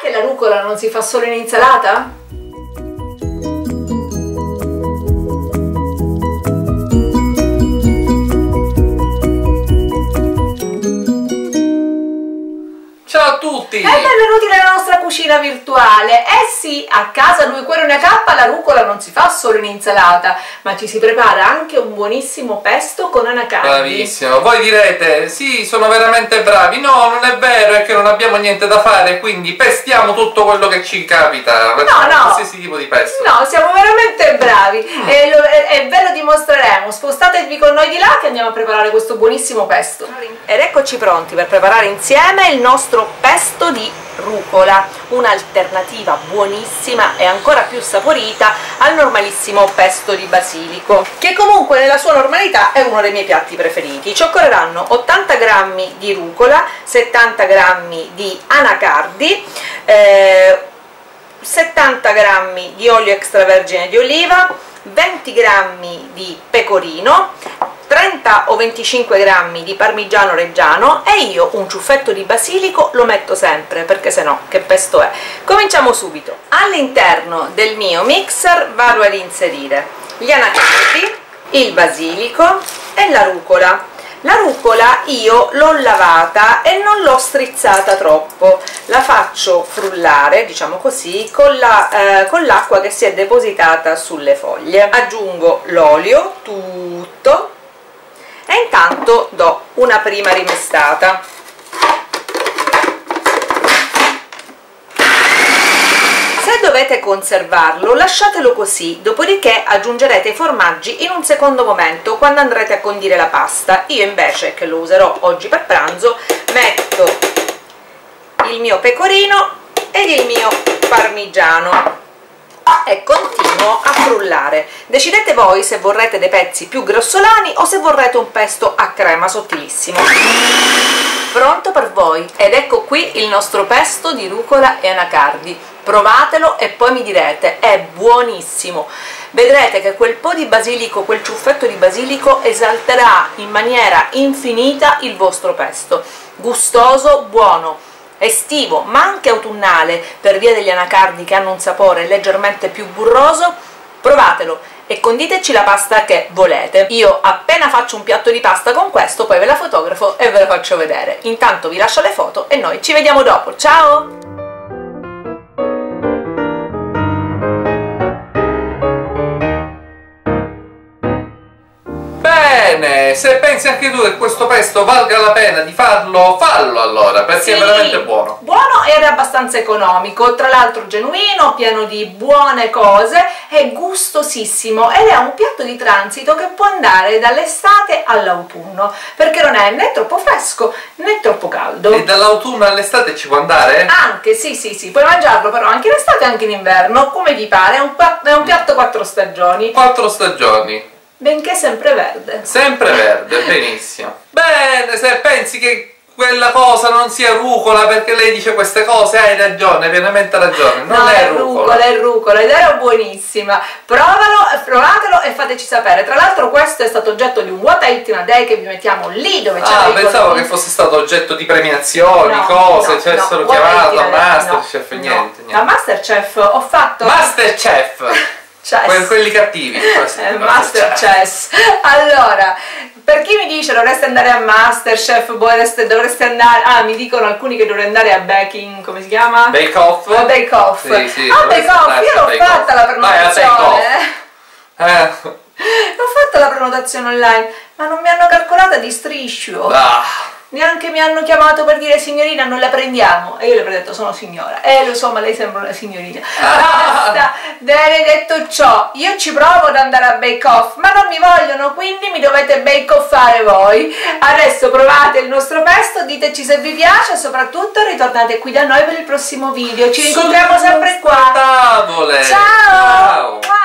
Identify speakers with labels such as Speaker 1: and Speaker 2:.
Speaker 1: che la rucola non si fa solo in insalata? Cucina virtuale. Eh sì, a casa due cuori e una cappa la rucola non si fa solo in insalata, ma ci si prepara anche un buonissimo pesto con anacardi.
Speaker 2: Bravissimo. Voi direte, sì, sono veramente bravi. No, non è vero, è che non abbiamo niente da fare, quindi pestiamo tutto quello che ci capita.
Speaker 1: No, no.
Speaker 2: Qualsiasi tipo di pesto.
Speaker 1: No, siamo veramente bravi e, lo- e- e ve dimostreremo. Spostatevi con noi di là che andiamo a preparare questo buonissimo pesto. Ed eccoci pronti per preparare insieme il nostro pesto di rucola, un'alternativa buonissima e ancora più saporita al normalissimo pesto di basilico, che comunque nella sua normalità è uno dei miei piatti preferiti. Ci occorreranno 80 g di rucola, 70 g di anacardi, eh, 70 g di olio extravergine di oliva, 20 g di pecorino, 30 o 25 g di parmigiano reggiano e io un ciuffetto di basilico lo metto sempre perché se no che pesto è. Cominciamo subito. All'interno del mio mixer vado ad inserire gli anacardi, il basilico e la rucola. La rucola io l'ho lavata e non l'ho strizzata troppo, la faccio frullare, diciamo così, con la, eh, l'acqua che si è depositata sulle foglie. Aggiungo l'olio, tutto, e intanto do una prima rimestata. Se dovete conservarlo lasciatelo così, dopodiché aggiungerete i formaggi in un secondo momento quando andrete a condire la pasta. Io invece, che lo userò oggi per pranzo, metto il mio pecorino ed il mio parmigiano e continuo a frullare. Decidete voi se vorrete dei pezzi più grossolani o se vorrete un pesto a crema sottilissimo. Pronto per voi ed ecco qui il nostro pesto di rucola e anacardi. Provatelo e poi mi direte, è buonissimo. Vedrete che quel po' di basilico, quel ciuffetto di basilico esalterà in maniera infinita il vostro pesto. Gustoso, buono estivo ma anche autunnale per via degli anacardi che hanno un sapore leggermente più burroso. Provatelo e conditeci la pasta che volete. Io appena faccio un piatto di pasta con questo poi ve la fotografo e ve la faccio vedere. Intanto vi lascio le foto e noi ci vediamo dopo. Ciao
Speaker 2: Se pensi anche tu che questo pesto valga la pena di farlo, fallo allora, perché
Speaker 1: Sì,
Speaker 2: è veramente buono.
Speaker 1: Buono ed è abbastanza economico, tra l'altro genuino, pieno di buone cose, è gustosissimo ed è un piatto di transito che può andare dall'estate all'autunno, perché non è né troppo fresco né troppo caldo.
Speaker 2: E dall'autunno all'estate ci può andare?
Speaker 1: Anche, sì, sì, sì, puoi mangiarlo però anche in estate e anche in inverno, come ti pare, è un, è un piatto quattro stagioni,
Speaker 2: Quattro stagioni.
Speaker 1: Benché sempre verde.
Speaker 2: Sempre verde, benissimo. Bene, se pensi che quella cosa non sia rucola perché lei dice queste cose, hai ragione, pienamente ragione. Non
Speaker 1: no,
Speaker 2: è,
Speaker 1: è rucola, è rucola ed era buonissima. Provalo, provatelo e fateci sapere. Tra l'altro questo è stato oggetto di un What I Eat in a Day che vi mettiamo lì dove c'è
Speaker 2: Ah, pensavo che fosse stato oggetto di premiazioni,
Speaker 1: No,
Speaker 2: cose,
Speaker 1: no,
Speaker 2: cioè
Speaker 1: no,
Speaker 2: sono chiamato Masterchef,
Speaker 1: no,
Speaker 2: niente, niente.
Speaker 1: A Masterchef ho fatto
Speaker 2: Masterchef!
Speaker 1: Chess.
Speaker 2: Que- quelli cattivi.
Speaker 1: Eh, Master Chess. Allora, per chi mi dice dovreste andare a Masterchef, dovreste, dovreste andare. Ah, mi dicono alcuni che dovrei andare a Baking, come si chiama?
Speaker 2: Bake Off?
Speaker 1: A Bake Off.
Speaker 2: Sì, sì,
Speaker 1: ah, Bake Off, io l'ho fatta la prenotazione.
Speaker 2: Bake Eh,
Speaker 1: Ho fatto la prenotazione online, ma non mi hanno calcolata di striscio.
Speaker 2: ah,
Speaker 1: Neanche mi hanno chiamato per dire signorina non la prendiamo. E io le ho detto sono signora. Eh lo so, ma lei sembra una signorina. Basta, bene detto ciò, io ci provo ad andare a Bake Off, ma non mi vogliono, quindi mi dovete bake offare voi. Adesso provate il nostro pesto, diteci se vi piace e soprattutto ritornate qui da noi per il prossimo video. Ci rincontriamo sempre qua.
Speaker 2: tavole.
Speaker 1: Ciao!
Speaker 2: Ciao.